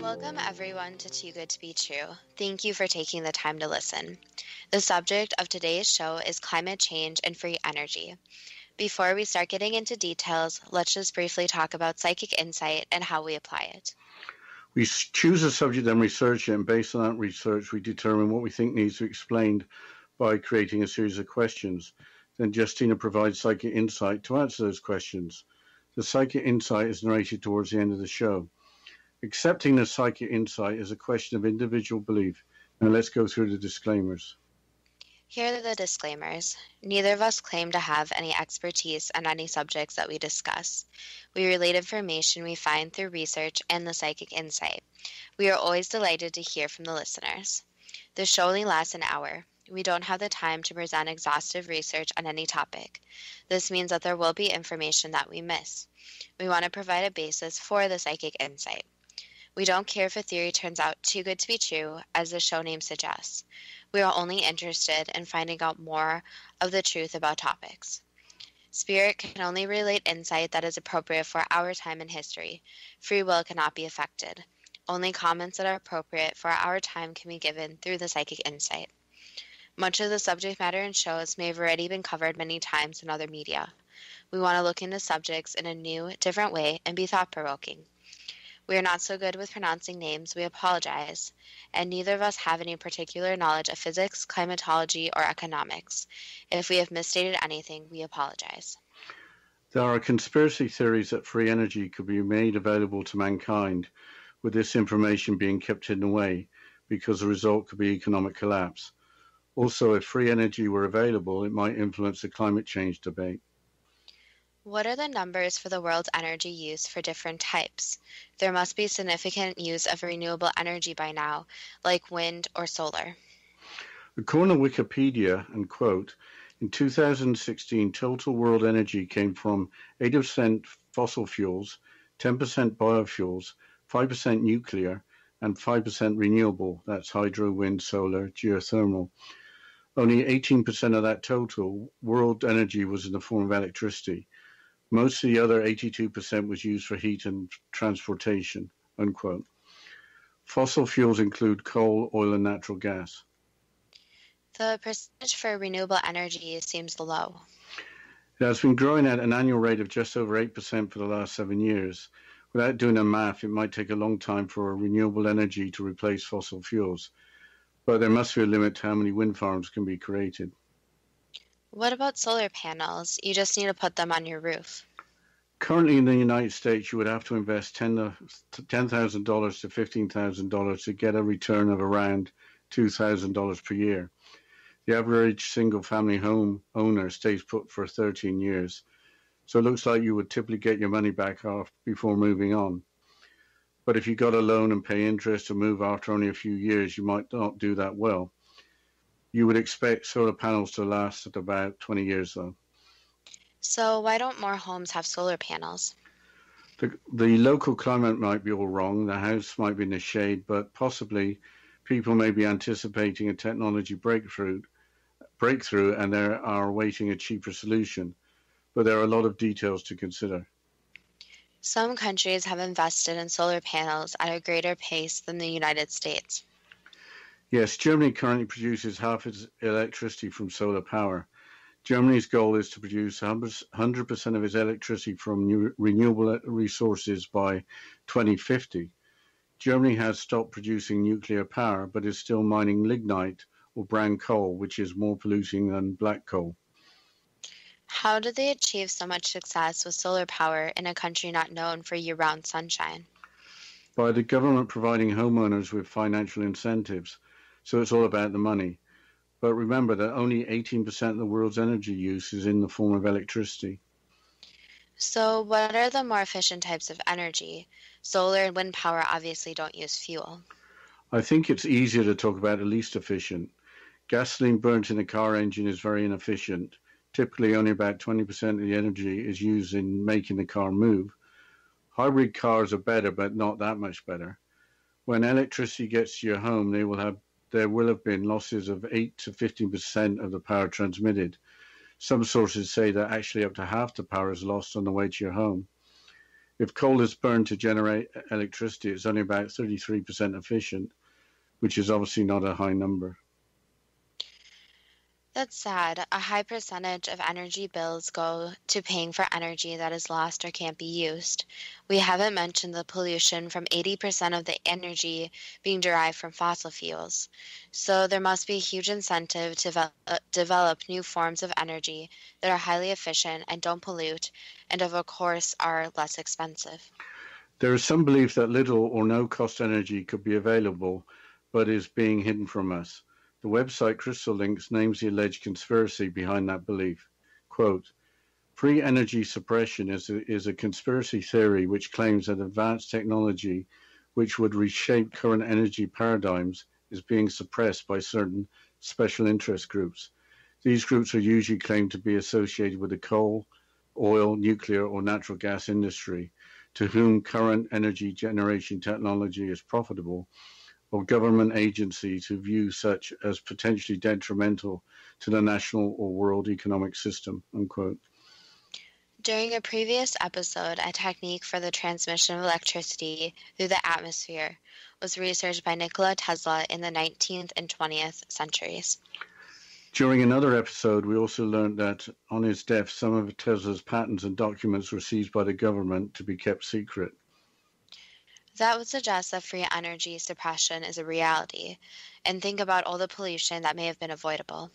Welcome, everyone, to Too Good to Be True. Thank you for taking the time to listen. The subject of today's show is climate change and free energy. Before we start getting into details, let's just briefly talk about psychic insight and how we apply it. We choose a subject and research it, and based on that research, we determine what we think needs to be explained by creating a series of questions. Then Justina provides psychic insight to answer those questions. The psychic insight is narrated towards the end of the show. Accepting the psychic insight is a question of individual belief. Now let's go through the disclaimers. Here are the disclaimers. Neither of us claim to have any expertise on any subjects that we discuss. We relate information we find through research and the psychic insight. We are always delighted to hear from the listeners. The show only lasts an hour. We don't have the time to present exhaustive research on any topic. This means that there will be information that we miss. We want to provide a basis for the psychic insight. We don't care if a theory turns out too good to be true, as the show name suggests. We are only interested in finding out more of the truth about topics. Spirit can only relate insight that is appropriate for our time in history. Free will cannot be affected. Only comments that are appropriate for our time can be given through the psychic insight. Much of the subject matter in shows may have already been covered many times in other media. We want to look into subjects in a new, different way and be thought provoking. We are not so good with pronouncing names, we apologize, and neither of us have any particular knowledge of physics, climatology, or economics. If we have misstated anything, we apologize. There are conspiracy theories that free energy could be made available to mankind, with this information being kept hidden away, because the result could be economic collapse. Also, if free energy were available, it might influence the climate change debate. What are the numbers for the world's energy use for different types? There must be significant use of renewable energy by now, like wind or solar. According to Wikipedia, and quote, in 2016, total world energy came from 80% fossil fuels, 10% biofuels, 5% nuclear, and 5% renewable. That's hydro, wind, solar, geothermal. Only 18% of that total world energy was in the form of electricity. Most of the other 82% was used for heat and transportation. Unquote. Fossil fuels include coal, oil, and natural gas. The percentage for renewable energy seems low. It has been growing at an annual rate of just over 8% for the last seven years. Without doing the math, it might take a long time for renewable energy to replace fossil fuels. But there must be a limit to how many wind farms can be created. What about solar panels? You just need to put them on your roof. Currently in the United States, you would have to invest $10,000 uh, to $15,000 to get a return of around $2,000 per year. The average single family home owner stays put for 13 years. So it looks like you would typically get your money back off before moving on. But if you got a loan and pay interest to move after only a few years, you might not do that well. You would expect solar panels to last at about 20 years, though. So, why don't more homes have solar panels? The, the local climate might be all wrong. The house might be in the shade, but possibly people may be anticipating a technology breakthrough, breakthrough, and they are awaiting a cheaper solution. But there are a lot of details to consider. Some countries have invested in solar panels at a greater pace than the United States. Yes, Germany currently produces half its electricity from solar power. Germany's goal is to produce 100% of its electricity from new, renewable resources by 2050. Germany has stopped producing nuclear power but is still mining lignite or brown coal, which is more polluting than black coal. How did they achieve so much success with solar power in a country not known for year round sunshine? By the government providing homeowners with financial incentives. So it's all about the money. But remember that only 18% of the world's energy use is in the form of electricity. So, what are the more efficient types of energy? Solar and wind power obviously don't use fuel. I think it's easier to talk about the least efficient. Gasoline burnt in a car engine is very inefficient. Typically, only about 20% of the energy is used in making the car move. Hybrid cars are better, but not that much better. When electricity gets to your home, they will have there will have been losses of 8 to 15% of the power transmitted. Some sources say that actually up to half the power is lost on the way to your home. If coal is burned to generate electricity, it's only about 33% efficient, which is obviously not a high number. That's sad. A high percentage of energy bills go to paying for energy that is lost or can't be used. We haven't mentioned the pollution from 80% of the energy being derived from fossil fuels. So there must be a huge incentive to develop new forms of energy that are highly efficient and don't pollute, and of course are less expensive. There is some belief that little or no cost energy could be available, but is being hidden from us. The website Crystal Links names the alleged conspiracy behind that belief. Quote, Free energy suppression is a, is a conspiracy theory which claims that advanced technology, which would reshape current energy paradigms, is being suppressed by certain special interest groups. These groups are usually claimed to be associated with the coal, oil, nuclear, or natural gas industry, to whom current energy generation technology is profitable or government agency to view such as potentially detrimental to the national or world economic system. Unquote. During a previous episode, a technique for the transmission of electricity through the atmosphere was researched by Nikola Tesla in the 19th and 20th centuries. During another episode, we also learned that on his death, some of Tesla's patents and documents were seized by the government to be kept secret. That would suggest that free energy suppression is a reality, and think about all the pollution that may have been avoidable.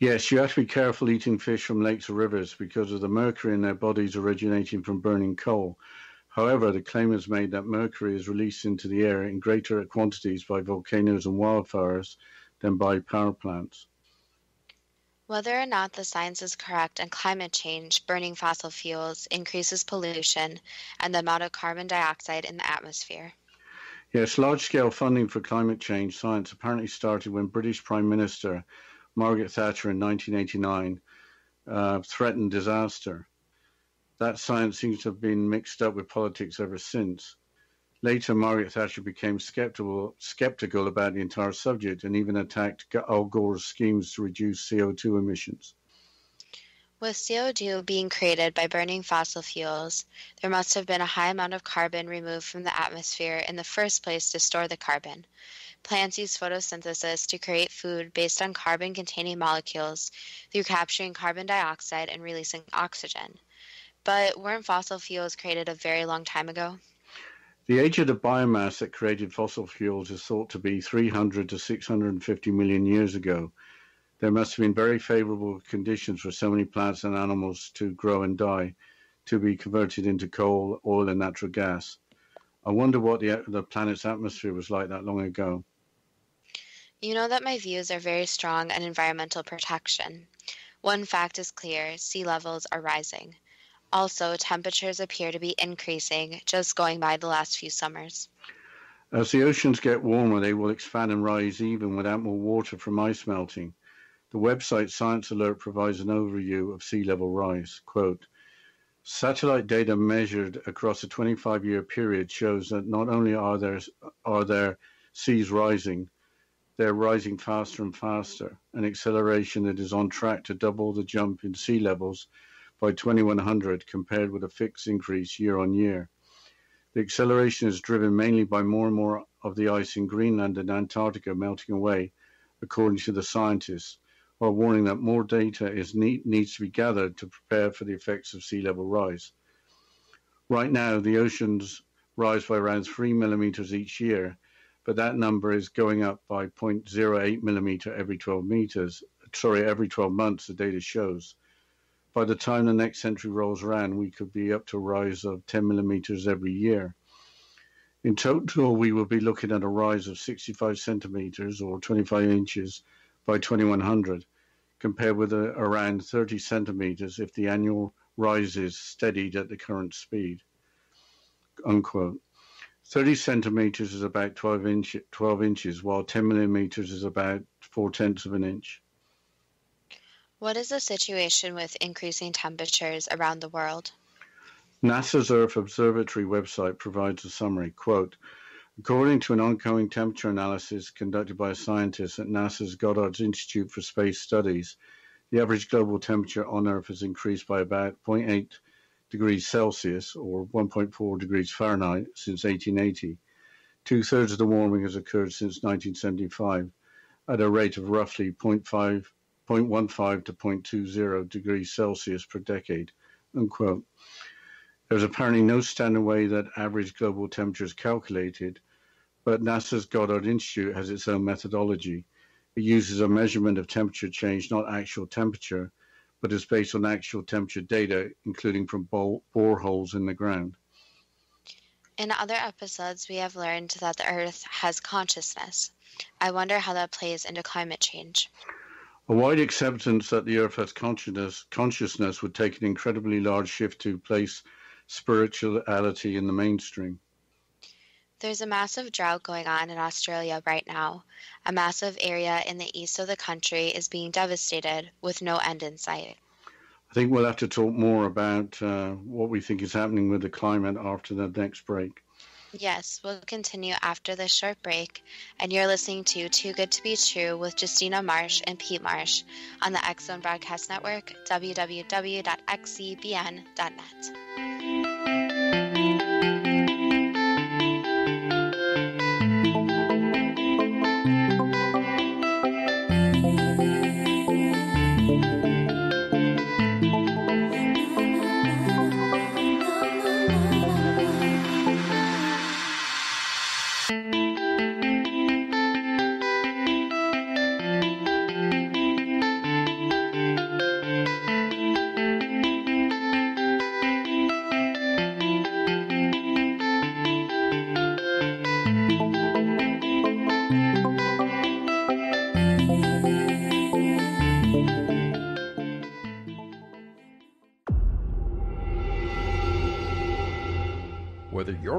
Yes, you have to be careful eating fish from lakes or rivers because of the mercury in their bodies originating from burning coal. However, the claim is made that mercury is released into the air in greater quantities by volcanoes and wildfires than by power plants. Whether or not the science is correct on climate change, burning fossil fuels increases pollution and the amount of carbon dioxide in the atmosphere. Yes, large scale funding for climate change science apparently started when British Prime Minister Margaret Thatcher in 1989 uh, threatened disaster. That science seems to have been mixed up with politics ever since. Later, Margaret Thatcher became skeptical, skeptical about the entire subject and even attacked Al Gore's schemes to reduce CO2 emissions. With CO2 being created by burning fossil fuels, there must have been a high amount of carbon removed from the atmosphere in the first place to store the carbon. Plants use photosynthesis to create food based on carbon containing molecules through capturing carbon dioxide and releasing oxygen. But weren't fossil fuels created a very long time ago? The age of the biomass that created fossil fuels is thought to be 300 to 650 million years ago. There must have been very favorable conditions for so many plants and animals to grow and die, to be converted into coal, oil, and natural gas. I wonder what the, the planet's atmosphere was like that long ago. You know that my views are very strong on environmental protection. One fact is clear sea levels are rising. Also, temperatures appear to be increasing, just going by the last few summers. As the oceans get warmer, they will expand and rise even without more water from ice melting. The website Science Alert provides an overview of sea level rise. Quote, Satellite data measured across a 25 year period shows that not only are there, are there seas rising, they're rising faster and faster, an acceleration that is on track to double the jump in sea levels by 2100 compared with a fixed increase year on year. The acceleration is driven mainly by more and more of the ice in Greenland and Antarctica melting away, according to the scientists, while warning that more data is need, needs to be gathered to prepare for the effects of sea level rise. Right now, the oceans rise by around 3 millimeters each year, but that number is going up by 0.08 millimeter every 12 meters, sorry, every 12 months, the data shows by the time the next century rolls around, we could be up to a rise of 10 millimeters every year. In total, we will be looking at a rise of 65 centimeters or 25 inches by 2100, compared with a, around 30 centimeters if the annual rise is steadied at the current speed. Unquote. 30 centimeters is about 12, inch, 12 inches, while 10 millimeters is about four tenths of an inch. What is the situation with increasing temperatures around the world? NASA's Earth Observatory website provides a summary. Quote, According to an ongoing temperature analysis conducted by scientists at NASA's Goddard Institute for Space Studies, the average global temperature on Earth has increased by about 0.8 degrees Celsius or 1.4 degrees Fahrenheit since 1880. Two thirds of the warming has occurred since 1975 at a rate of roughly 0.5, 0.15 to 0.20 degrees Celsius per decade. Unquote. There's apparently no standard way that average global temperature is calculated, but NASA's Goddard Institute has its own methodology. It uses a measurement of temperature change, not actual temperature, but is based on actual temperature data, including from boreholes in the ground. In other episodes, we have learned that the Earth has consciousness. I wonder how that plays into climate change. A wide acceptance that the Earth has consciousness, consciousness would take an incredibly large shift to place spirituality in the mainstream. There's a massive drought going on in Australia right now. A massive area in the east of the country is being devastated with no end in sight. I think we'll have to talk more about uh, what we think is happening with the climate after the next break. Yes, we'll continue after this short break. And you're listening to Too Good to Be True with Justina Marsh and Pete Marsh on the Zone Broadcast Network, www.xzbn.net.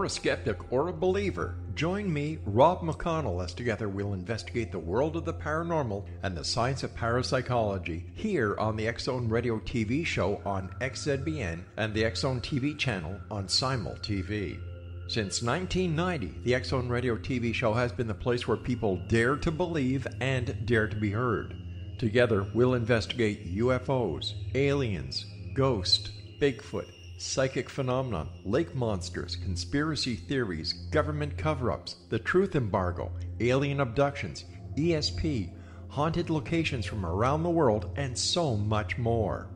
a skeptic or a believer, join me, Rob McConnell, as together we'll investigate the world of the paranormal and the science of parapsychology here on the Zone Radio TV show on XZBN and the Zone TV channel on Simul TV. Since 1990, the Zone Radio TV show has been the place where people dare to believe and dare to be heard. Together, we'll investigate UFOs, aliens, ghosts, Bigfoot, psychic phenomenon, lake monsters, conspiracy theories, government cover ups, the truth embargo, alien abductions, ESP, haunted locations from around the world, and so much more.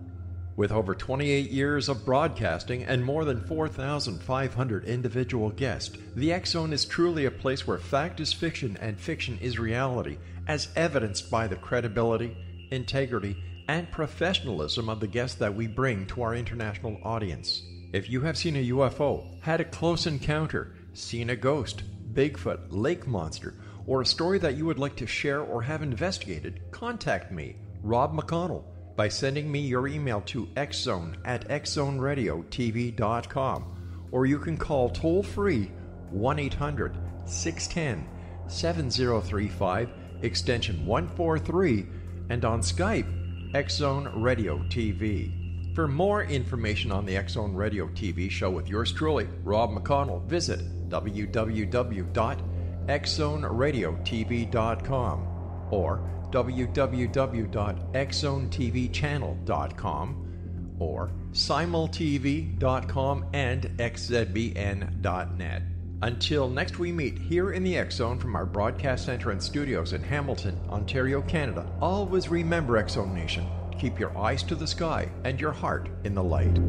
With over 28 years of broadcasting and more than 4,500 individual guests, the Zone is truly a place where fact is fiction and fiction is reality, as evidenced by the credibility, integrity, and professionalism of the guests that we bring to our international audience. If you have seen a UFO, had a close encounter, seen a ghost, Bigfoot, lake monster, or a story that you would like to share or have investigated, contact me, Rob McConnell, by sending me your email to xzone at xzoneradiotv.com, or you can call toll free 1 800 610 7035, extension 143, and on Skype Zone Radio TV. For more information on the Zone Radio TV show with yours truly, Rob McConnell, visit www.xzoneradiotv.com or www.xzonetvchannel.com or simultv.com and xzbn.net. Until next we meet here in the X Zone from our broadcast center and studios in Hamilton, Ontario, Canada, always remember X Zone Nation. Keep your eyes to the sky and your heart in the light.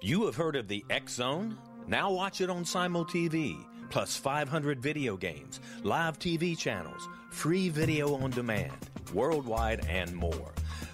You have heard of the X Zone? Now watch it on Simul TV, plus 500 video games, live TV channels, free video on demand worldwide, and more.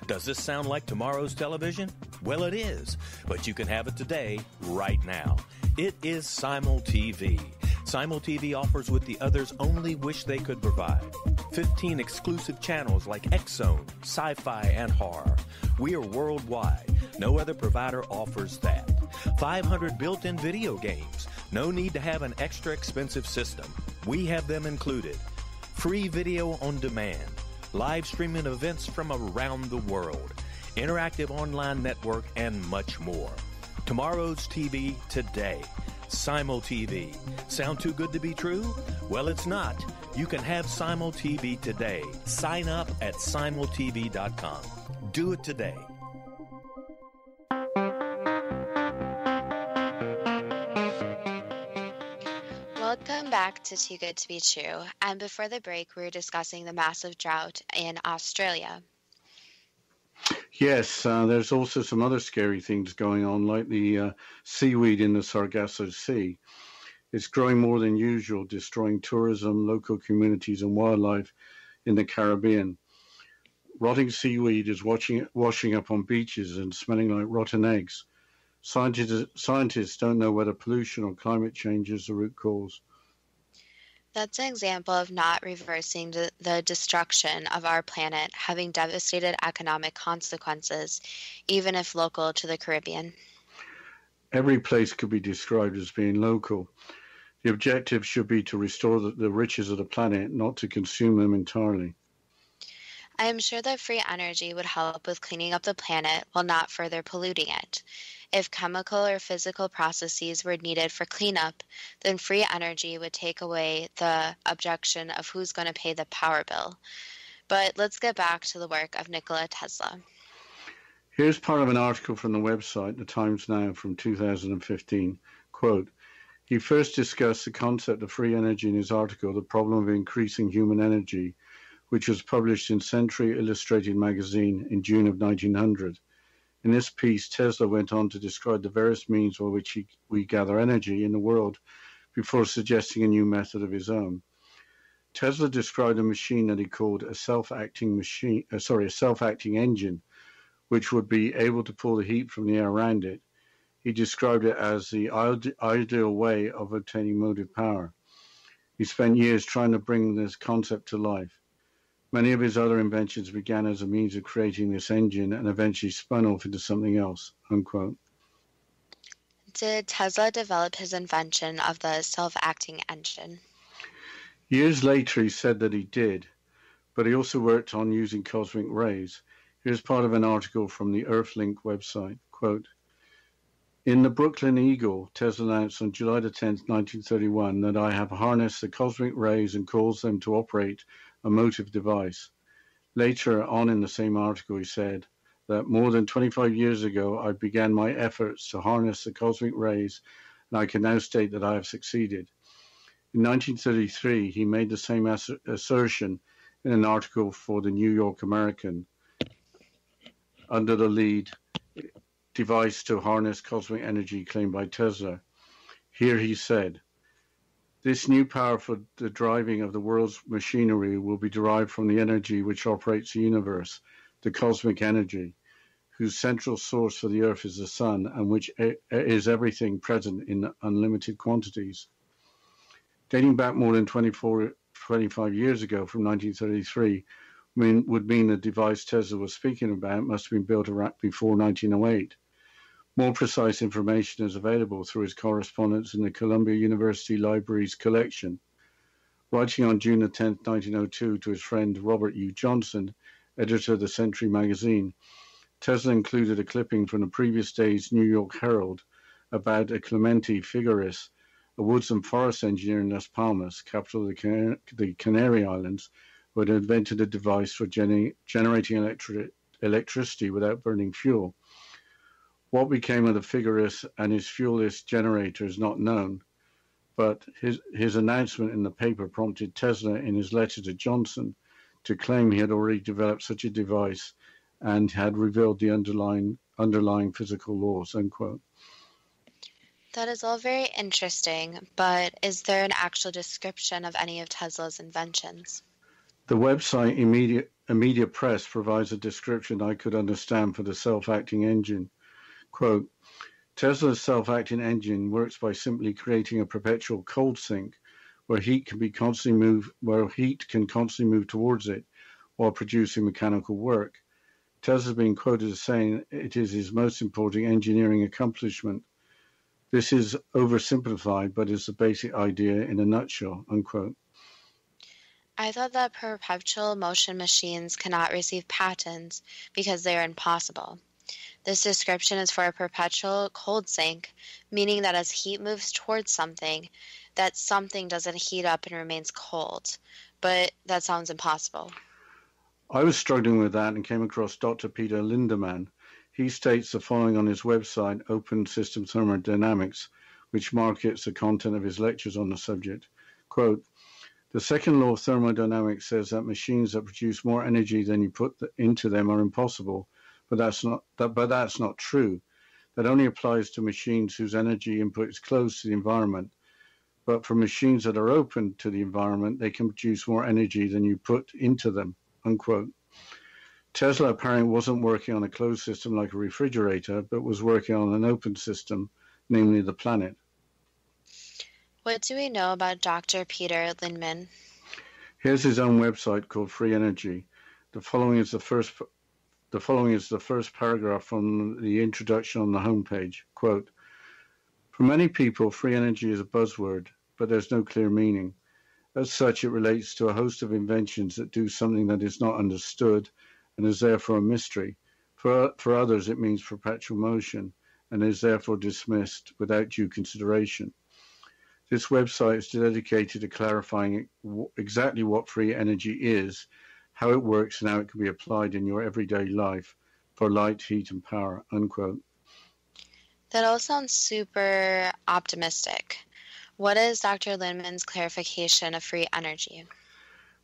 Does this sound like tomorrow's television? Well, it is, but you can have it today, right now. It is Simul TV. Simul TV offers what the others only wish they could provide 15 exclusive channels like X Zone, Sci Fi, and Horror. We are worldwide. No other provider offers that. 500 built in video games. No need to have an extra expensive system. We have them included. Free video on demand live streaming events from around the world, interactive online network, and much more. Tomorrow's TV today. Simul TV. Sound too good to be true? Well, it's not. You can have Simul TV today. Sign up at simultv.com. Do it today. Welcome back to Too Good to Be True. And before the break, we were discussing the massive drought in Australia. Yes, uh, there's also some other scary things going on, like the uh, seaweed in the Sargasso Sea. It's growing more than usual, destroying tourism, local communities, and wildlife in the Caribbean. Rotting seaweed is watching, washing up on beaches and smelling like rotten eggs. Scientists, scientists don't know whether pollution or climate change is the root cause. That's an example of not reversing the, the, destruction of our planet having devastated economic consequences, even if local to the Caribbean. Every place could be described as being local. The objective should be to restore the, the riches of the planet, not to consume them entirely. I am sure that free energy would help with cleaning up the planet while not further polluting it. If chemical or physical processes were needed for cleanup, then free energy would take away the objection of who's going to pay the power bill. But let's get back to the work of Nikola Tesla. Here's part of an article from the website, The Times Now, from 2015. Quote, he first discussed the concept of free energy in his article, The Problem of Increasing Human Energy, which was published in Century Illustrated magazine in June of 1900. In this piece, Tesla went on to describe the various means by which he, we gather energy in the world before suggesting a new method of his own. Tesla described a machine that he called a self-acting machine, uh, sorry, a self-acting engine, which would be able to pull the heat from the air around it. He described it as the ideal way of obtaining motive power. He spent years trying to bring this concept to life. Many of his other inventions began as a means of creating this engine and eventually spun off into something else. Unquote. Did Tesla develop his invention of the self acting engine? Years later, he said that he did, but he also worked on using cosmic rays. Here's part of an article from the Earthlink website. Quote, in the Brooklyn Eagle, Tesla announced on July 10, 1931, that I have harnessed the cosmic rays and caused them to operate a motive device. Later on in the same article, he said that more than 25 years ago, I began my efforts to harness the cosmic rays, and I can now state that I have succeeded. In 1933, he made the same assertion in an article for the New York American under the lead device to harness cosmic energy claimed by Tesla. Here he said, this new power for the driving of the world's machinery will be derived from the energy which operates the universe, the cosmic energy, whose central source for the earth is the sun, and which is everything present in unlimited quantities. Dating back more than 24, 25 years ago, from 1933, mean, would mean the device Tesla was speaking about must have been built around before 1908. More precise information is available through his correspondence in the Columbia University Library's collection. Writing on June 10, 1902, to his friend Robert U. Johnson, editor of the Century magazine, Tesla included a clipping from the previous day's New York Herald about a Clemente Figueras, a woods and forest engineer in Las Palmas, capital of the, Can- the Canary Islands, who had invented a device for gener- generating electri- electricity without burning fuel. What became of the Figueras and his fuelless generator is not known, but his, his announcement in the paper prompted Tesla in his letter to Johnson to claim he had already developed such a device and had revealed the underlying, underlying physical laws, unquote. That is all very interesting, but is there an actual description of any of Tesla's inventions? The website Immediate, Immediate Press provides a description I could understand for the self acting engine. Quote, Tesla's self-acting engine works by simply creating a perpetual cold sink where heat can be constantly move where heat can constantly move towards it while producing mechanical work. Tesla's been quoted as saying it is his most important engineering accomplishment. This is oversimplified, but is the basic idea in a nutshell, unquote. I thought that perpetual motion machines cannot receive patents because they are impossible. This description is for a perpetual cold sink, meaning that as heat moves towards something, that something doesn't heat up and remains cold. But that sounds impossible. I was struggling with that and came across Dr. Peter Lindemann. He states the following on his website, Open System Thermodynamics, which markets the content of his lectures on the subject. Quote, the second law of thermodynamics says that machines that produce more energy than you put into them are impossible but that's not that, but that's not true. That only applies to machines whose energy input is close to the environment. But for machines that are open to the environment, they can produce more energy than you put into them. Unquote. Tesla apparently wasn't working on a closed system like a refrigerator, but was working on an open system, namely the planet. What do we know about Dr. Peter Lindemann? Here's his own website called Free Energy. The following is the first the following is the first paragraph from the introduction on the homepage. Quote, For many people, free energy is a buzzword, but there's no clear meaning. As such, it relates to a host of inventions that do something that is not understood and is therefore a mystery. For, for others, it means perpetual motion and is therefore dismissed without due consideration. This website is dedicated to clarifying exactly what free energy is how it works and how it can be applied in your everyday life for light, heat, and power. Unquote. That all sounds super optimistic. What is Dr. Lindemann's clarification of free energy?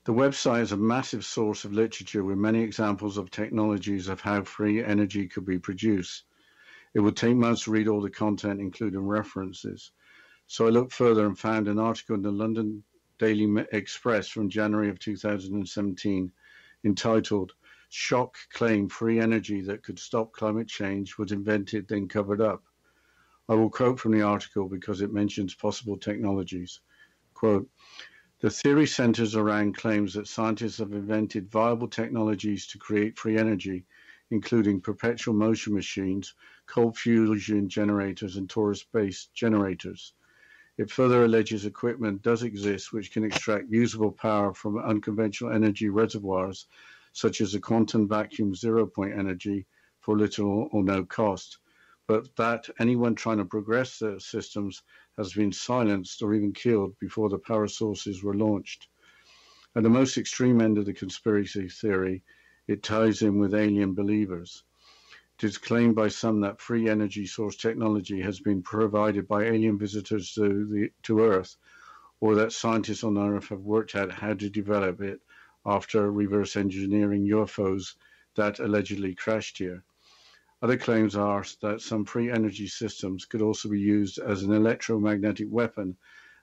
The website is a massive source of literature with many examples of technologies of how free energy could be produced. It would take months to read all the content, including references. So I looked further and found an article in the London Daily Express from January of 2017 entitled Shock Claim Free Energy That Could Stop Climate Change Was Invented Then Covered Up. I will quote from the article because it mentions possible technologies. Quote, the theory centers around claims that scientists have invented viable technologies to create free energy, including perpetual motion machines, cold fusion generators, and torus based generators. It further alleges equipment does exist which can extract usable power from unconventional energy reservoirs, such as the quantum vacuum zero point energy, for little or no cost, but that anyone trying to progress the systems has been silenced or even killed before the power sources were launched. At the most extreme end of the conspiracy theory, it ties in with alien believers. It is claimed by some that free energy source technology has been provided by alien visitors to, the, to Earth, or that scientists on Earth have worked out how to develop it after reverse engineering UFOs that allegedly crashed here. Other claims are that some free energy systems could also be used as an electromagnetic weapon,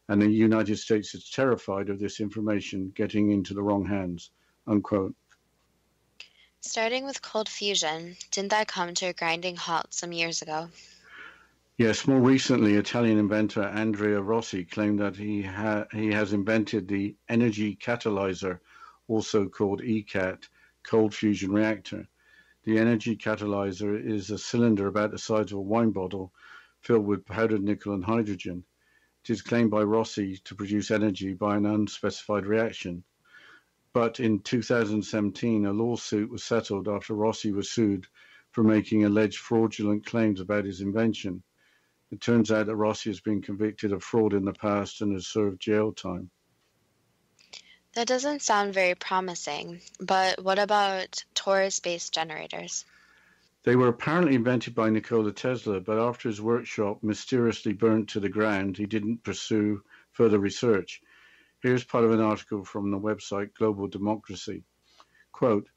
and the United States is terrified of this information getting into the wrong hands. Unquote. Starting with cold fusion, didn't that come to a grinding halt some years ago? Yes, more recently, Italian inventor Andrea Rossi claimed that he, ha- he has invented the energy catalyzer, also called ECAT, cold fusion reactor. The energy catalyzer is a cylinder about the size of a wine bottle filled with powdered nickel and hydrogen. It is claimed by Rossi to produce energy by an unspecified reaction. But in 2017, a lawsuit was settled after Rossi was sued for making alleged fraudulent claims about his invention. It turns out that Rossi has been convicted of fraud in the past and has served jail time. That doesn't sound very promising, but what about torus based generators? They were apparently invented by Nikola Tesla, but after his workshop mysteriously burnt to the ground, he didn't pursue further research. Here's part of an article from the website Global Democracy. Quote,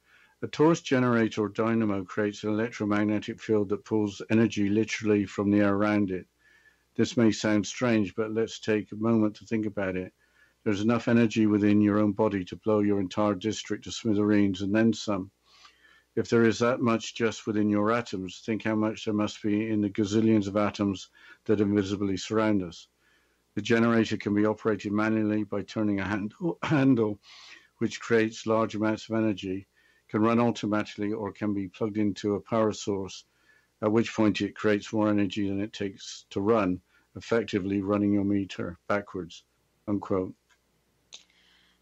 a torus generator or dynamo creates an electromagnetic field that pulls energy literally from the air around it. This may sound strange, but let's take a moment to think about it. There's enough energy within your own body to blow your entire district to smithereens and then some. If there is that much just within your atoms, think how much there must be in the gazillions of atoms that invisibly surround us. The generator can be operated manually by turning a handle, handle which creates large amounts of energy, can run automatically or can be plugged into a power source, at which point it creates more energy than it takes to run, effectively running your meter backwards. Unquote.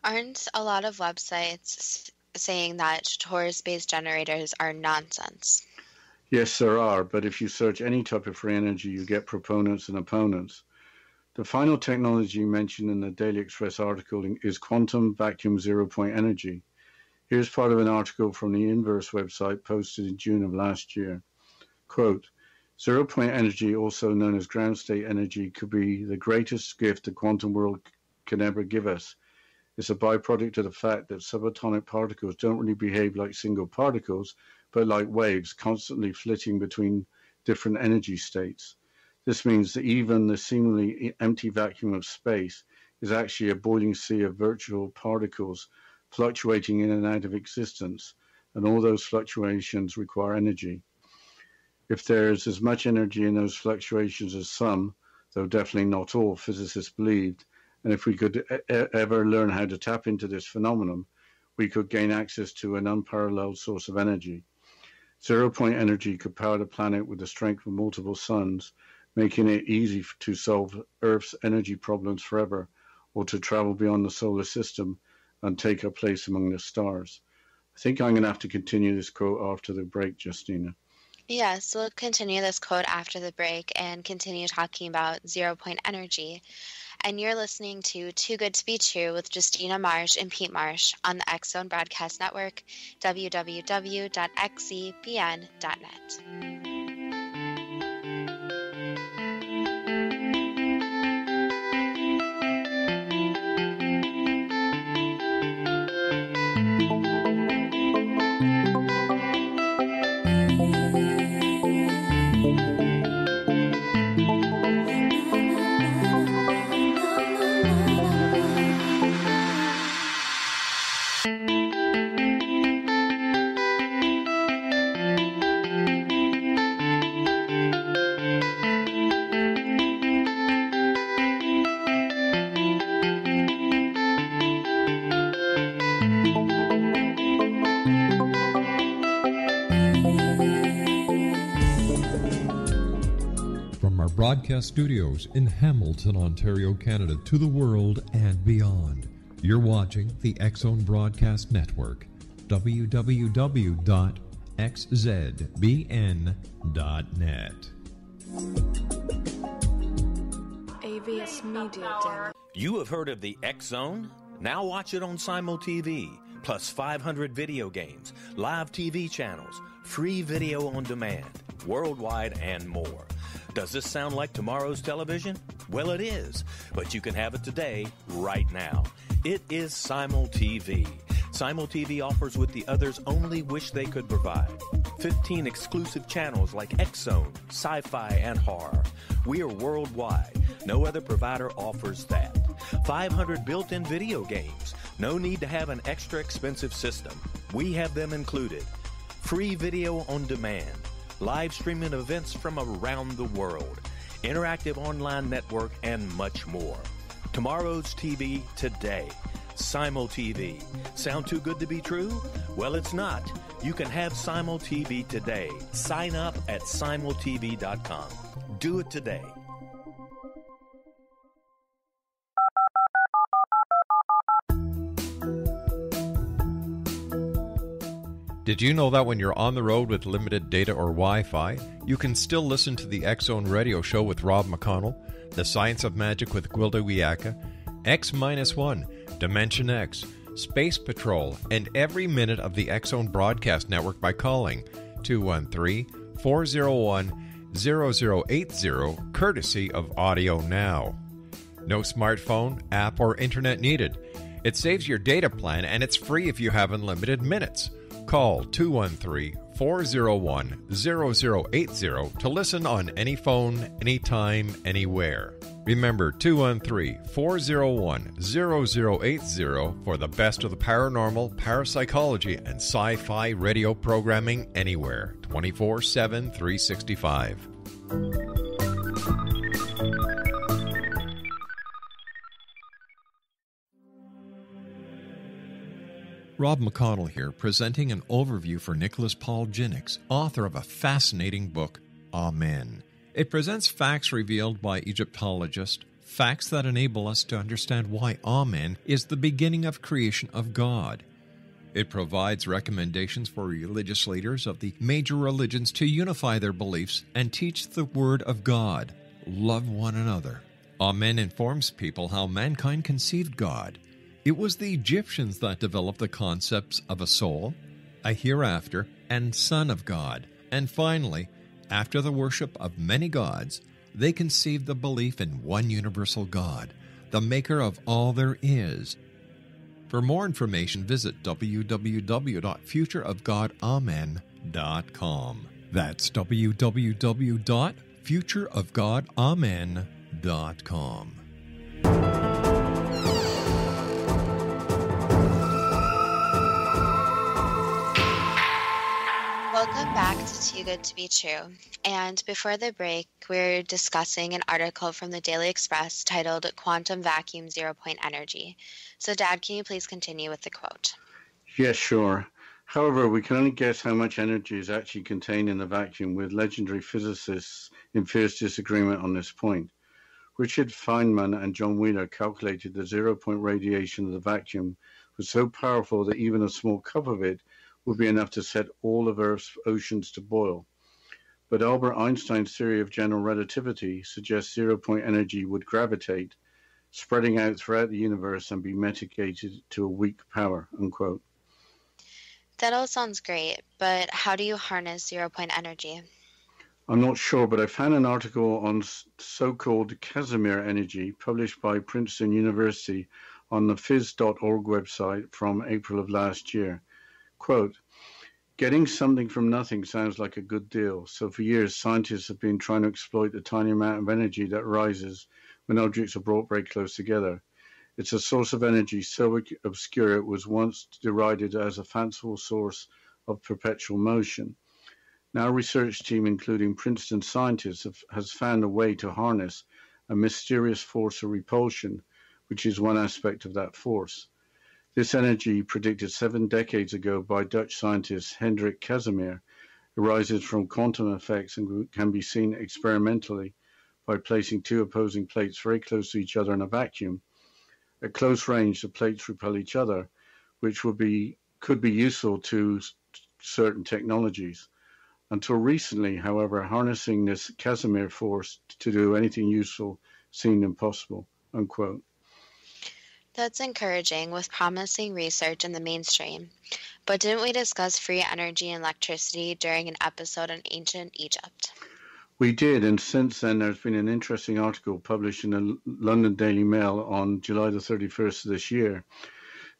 Aren't a lot of websites saying that torus based generators are nonsense? Yes, there are, but if you search any type of free energy, you get proponents and opponents. The final technology mentioned in the Daily Express article is quantum vacuum zero point energy. Here's part of an article from the Inverse website posted in June of last year. Quote, Zero point energy, also known as ground state energy, could be the greatest gift the quantum world can ever give us. It's a byproduct of the fact that subatomic particles don't really behave like single particles, but like waves, constantly flitting between different energy states. This means that even the seemingly empty vacuum of space is actually a boiling sea of virtual particles fluctuating in and out of existence, and all those fluctuations require energy. If there is as much energy in those fluctuations as some, though definitely not all, physicists believed, and if we could e- ever learn how to tap into this phenomenon, we could gain access to an unparalleled source of energy. Zero point energy could power the planet with the strength of multiple suns making it easy to solve Earth's energy problems forever or to travel beyond the solar system and take our place among the stars. I think I'm going to have to continue this quote after the break, Justina. Yes, we'll continue this quote after the break and continue talking about zero point energy. And you're listening to Too Good to Be True with Justina Marsh and Pete Marsh on the Zone Broadcast Network, www.xzbn.net. broadcast studios in Hamilton, Ontario, Canada, to the world and beyond. You're watching the X Zone Broadcast Network, www.xzbn.net. AVS Media Den. You have heard of the X Zone? Now watch it on Simul TV, plus 500 video games, live TV channels, free video on demand, worldwide, and more. Does this sound like tomorrow's television? Well, it is, but you can have it today, right now. It is Simul TV. Simul TV offers what the others only wish they could provide 15 exclusive channels like X Zone, Sci Fi, and Horror. We are worldwide. No other provider offers that. 500 built in video games. No need to have an extra expensive system. We have them included. Free video on demand live streaming events from around the world, interactive online network, and much more. Tomorrow's TV today. Simul TV. Sound too good to be true? Well, it's not. You can have Simul TV today. Sign up at simultv.com. Do it today. Did you know that when you're on the road with limited data or Wi Fi, you can still listen to the Zone Radio Show with Rob McConnell, The Science of Magic with Gwilda Wiyaka, X 1, Dimension X, Space Patrol, and every minute of the Zone Broadcast Network by calling 213 401 0080, courtesy of Audio Now. No smartphone, app, or internet needed. It saves your data plan and it's free if you have unlimited minutes. Call 213 401 0080 to listen on any phone, anytime, anywhere. Remember 213 401 0080 for the best of the paranormal, parapsychology, and sci fi radio programming anywhere 24 7 365. Rob McConnell here, presenting an overview for Nicholas Paul Jennings, author of a fascinating book, Amen. It presents facts revealed by Egyptologists, facts that enable us to understand why Amen is the beginning of creation of God. It provides recommendations for religious leaders of the major religions to unify their beliefs and teach the Word of God. Love one another. Amen informs people how mankind conceived God. It was the Egyptians that developed the concepts of a soul, a hereafter, and Son of God. And finally, after the worship of many gods, they conceived the belief in one universal God, the maker of all there is for more information, visit www.futureofgodamen.com. That's www.futureofgodamen.com. back to Too Good to Be True. And before the break, we're discussing an article from the Daily Express titled Quantum Vacuum Zero Point Energy. So, Dad, can you please continue with the quote? Yes, sure. However, we can only guess how much energy is actually contained in the vacuum, with legendary physicists in fierce disagreement on this point. Richard Feynman and John Wheeler calculated the zero point radiation of the vacuum was so powerful that even a small cup of it would be enough to set all of Earth's oceans to boil. But Albert Einstein's theory of general relativity suggests zero point energy would gravitate, spreading out throughout the universe and be mitigated to a weak power. Unquote. That all sounds great, but how do you harness zero point energy? I'm not sure, but I found an article on so called Casimir energy published by Princeton University on the phys.org website from April of last year. Quote, Getting something from nothing sounds like a good deal. So for years, scientists have been trying to exploit the tiny amount of energy that rises when objects are brought very close together. It's a source of energy so obscure it was once derided as a fanciful source of perpetual motion. Now, a research team, including Princeton scientists, have, has found a way to harness a mysterious force of repulsion, which is one aspect of that force. This energy, predicted seven decades ago by Dutch scientist Hendrik Casimir, arises from quantum effects and can be seen experimentally by placing two opposing plates very close to each other in a vacuum. At close range, the plates repel each other, which would be could be useful to certain technologies. Until recently, however, harnessing this Casimir force to do anything useful seemed impossible. Unquote. That's encouraging with promising research in the mainstream. But didn't we discuss free energy and electricity during an episode on ancient Egypt? We did, and since then there's been an interesting article published in the London Daily Mail on July the 31st of this year.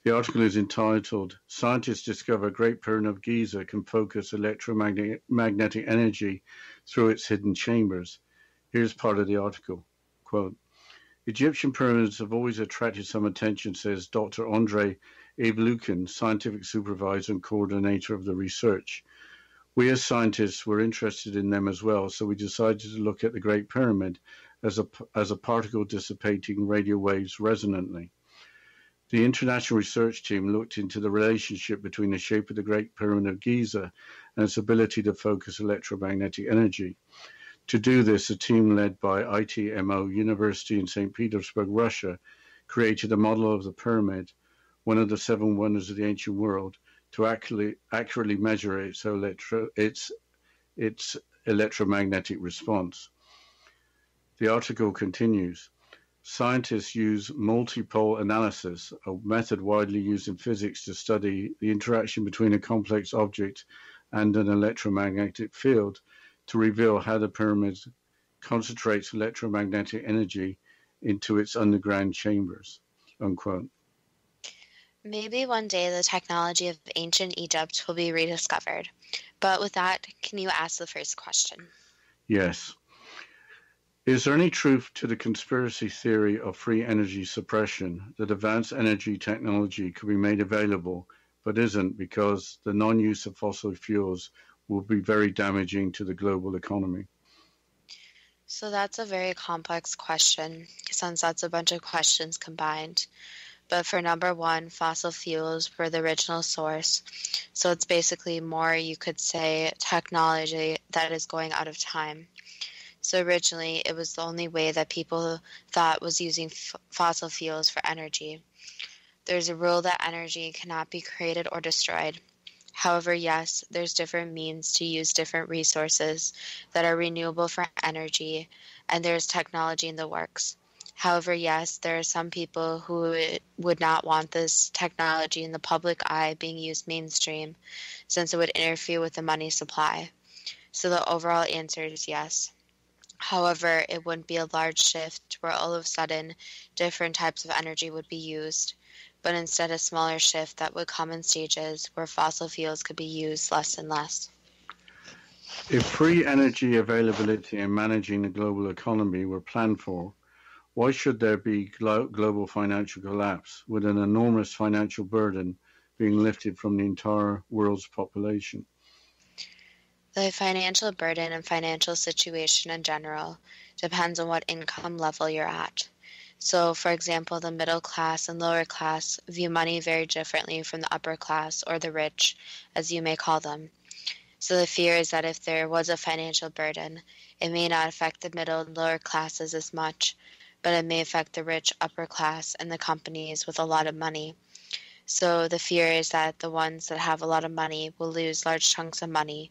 The article is entitled Scientists Discover Great Pyramid of Giza Can Focus Electromagnetic Energy Through Its Hidden Chambers. Here's part of the article. Quote, Egyptian pyramids have always attracted some attention, says Dr. Andrei Evlyukhin, scientific supervisor and coordinator of the research. We as scientists were interested in them as well, so we decided to look at the Great Pyramid as a, as a particle dissipating radio waves resonantly. The international research team looked into the relationship between the shape of the Great Pyramid of Giza and its ability to focus electromagnetic energy. To do this, a team led by ITMO University in St. Petersburg, Russia, created a model of the pyramid, one of the seven wonders of the ancient world, to accurately, accurately measure its, electro, its, its electromagnetic response. The article continues. Scientists use multipole analysis, a method widely used in physics to study the interaction between a complex object and an electromagnetic field to reveal how the pyramid concentrates electromagnetic energy into its underground chambers. Unquote. Maybe one day the technology of ancient Egypt will be rediscovered. But with that, can you ask the first question? Yes. Is there any truth to the conspiracy theory of free energy suppression that advanced energy technology could be made available but isn't because the non use of fossil fuels will be very damaging to the global economy? So that's a very complex question since that's a bunch of questions combined. But for number one, fossil fuels were the original source. So it's basically more, you could say, technology that is going out of time. So originally, it was the only way that people thought was using f- fossil fuels for energy. There's a rule that energy cannot be created or destroyed. However, yes, there's different means to use different resources that are renewable for energy, and there's technology in the works. However, yes, there are some people who would not want this technology in the public eye being used mainstream, since it would interfere with the money supply. So the overall answer is yes. However, it wouldn't be a large shift where all of a sudden different types of energy would be used but instead a smaller shift that would come in stages where fossil fuels could be used less and less. If free energy availability and managing the global economy were planned for, why should there be glo- global financial collapse with an enormous financial burden being lifted from the entire world's population? The financial burden and financial situation in general depends on what income level you're at. So, for example, the middle class and lower class view money very differently from the upper class or the rich, as you may call them. So, the fear is that if there was a financial burden, it may not affect the middle and lower classes as much, but it may affect the rich upper class and the companies with a lot of money. So, the fear is that the ones that have a lot of money will lose large chunks of money.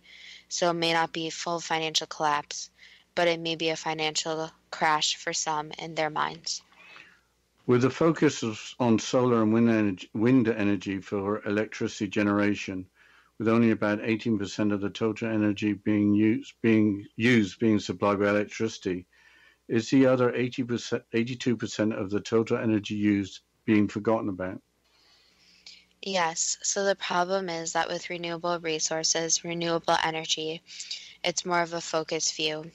So, it may not be full financial collapse, but it may be a financial crash for some in their minds. With the focus on solar and wind energy, wind energy for electricity generation, with only about 18% of the total energy being used being used being supplied by electricity, is the other 80%, 82% of the total energy used being forgotten about? Yes. So the problem is that with renewable resources, renewable energy, it's more of a focus view.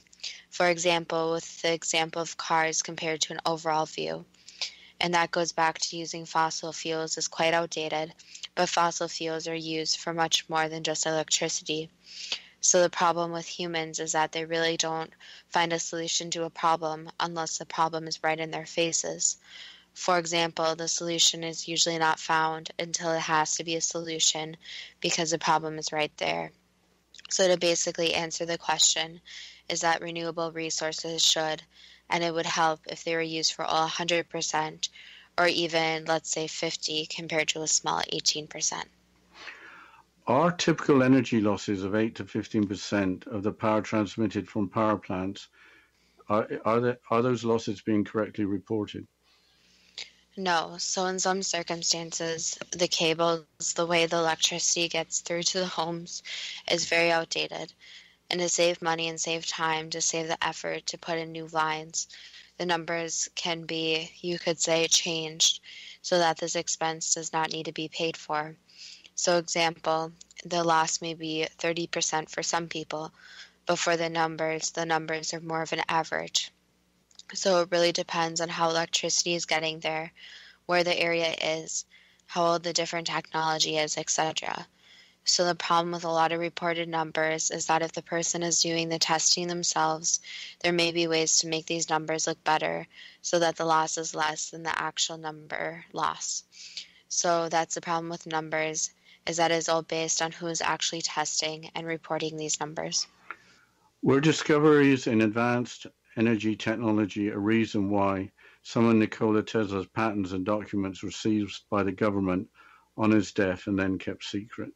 For example, with the example of cars compared to an overall view and that goes back to using fossil fuels is quite outdated, but fossil fuels are used for much more than just electricity. So the problem with humans is that they really don't find a solution to a problem unless the problem is right in their faces. For example, the solution is usually not found until it has to be a solution because the problem is right there. So to basically answer the question is that renewable resources should and it would help if they were used for all 100% or even, let's say, 50 compared to a small 18%. Are typical energy losses of 8 to 15% of the power transmitted from power plants, are, are, there, are those losses being correctly reported? No. So, in some circumstances, the cables, the way the electricity gets through to the homes, is very outdated and to save money and save time, to save the effort to put in new lines, the numbers can be, you could say, changed so that this expense does not need to be paid for. So, example, the loss may be 30% for some people, but for the numbers, the numbers are more of an average. So, it really depends on how electricity is getting there, where the area is, how old the different technology is, etc. So the problem with a lot of reported numbers is that if the person is doing the testing themselves, there may be ways to make these numbers look better so that the loss is less than the actual number loss. So that's the problem with numbers is that it's all based on who is actually testing and reporting these numbers. Were discoveries in advanced energy technology a reason why some of Nikola Tesla's patents and documents were seized by the government on his death and then kept secret?